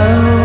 Oh.